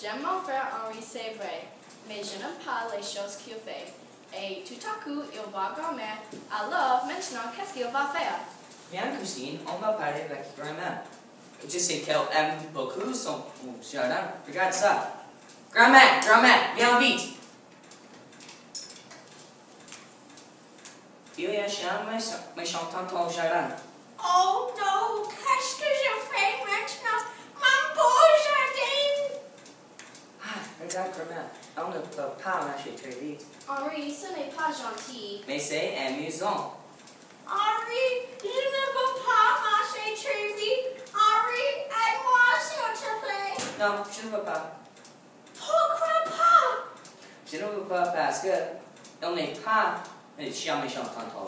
J'aime mon frère Henri, c'est vrai, mais je n'aime pas les choses qu'il fait. Et tout à coup, il va grand-mère. Alors, maintenant, qu'est-ce qu'il va faire? Viens, cousine, on va parler avec grand-mère. Je sais qu'elle aime beaucoup son jardin. Regarde ça. Grand-mère, grand-mère, viens vite. Il y a un chien méchant dans ton jardin. Oh non, on ne peut pas marcher très vite. Henri, ce n'est pas gentil. Mais c'est amusant. Henri, je ne veux pas marcher très vite. Henri, aide-moi s'il te plaît. Non, je ne veux pas. Pourquoi pas Je ne veux pas parce que il n'est pas un chien méchant dans ton